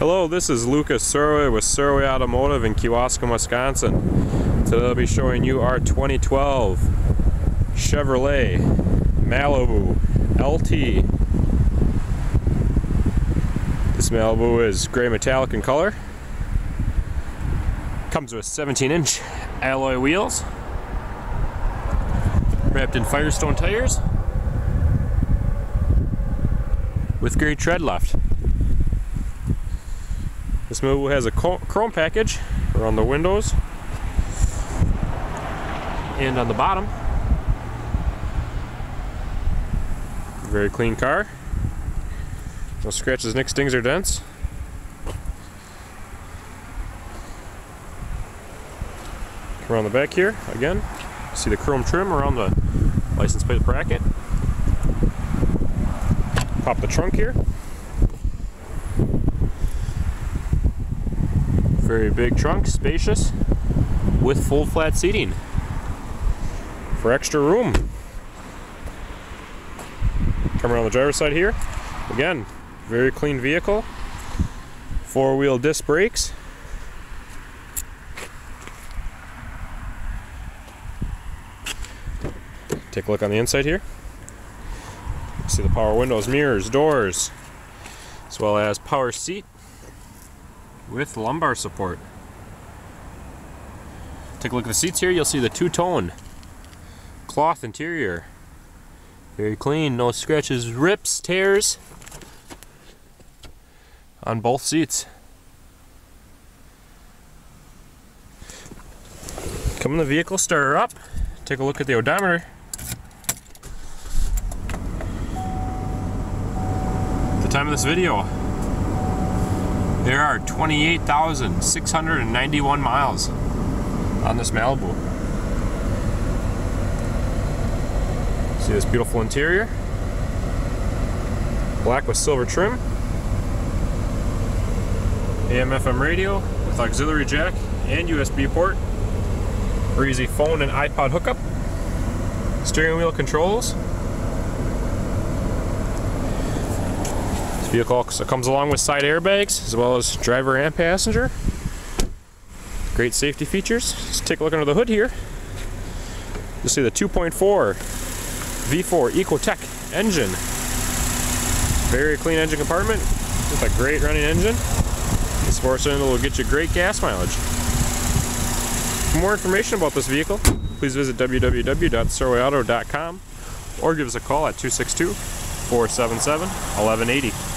Hello, this is Lucas Serwe with Serwe Automotive in Kewaskum, Wisconsin. Today I'll be showing you our 2012 Chevrolet Malibu LT. This Malibu is gray metallic in color. Comes with 17 inch alloy wheels. Wrapped in Firestone tires. With great tread left. This Malibu has a chrome package around the windows and on the bottom. Very clean car. No scratches, nicks, dings, or dents. Around the back here again. See the chrome trim around the license plate bracket. Pop the trunk here. Very big trunk, spacious, with full flat seating for extra room. Come around the driver's side here. Again, very clean vehicle. Four wheel disc brakes. Take a look on the inside here. See the power windows, mirrors, doors, as well as power seat with lumbar support. Take a look at the seats here, you'll see the two-tone cloth interior. Very clean, no scratches, rips, tears on both seats. Come in the vehicle, start her up, take a look at the odometer. The time of this video, there are 28,691 miles on this Malibu. See this beautiful interior? Black with silver trim. AM FM radio with auxiliary jack and USB port easy phone and iPod hookup. Steering wheel controls Vehicle comes along with side airbags as well as driver and passenger. Great safety features. Let's take a look under the hood here. You'll see the 2.4 V4 Ecotec engine. Very clean engine compartment with a great running engine. This four cylinder will get you great gas mileage. For more information about this vehicle, please visit www.serweauto.com or give us a call at 262 477 1180.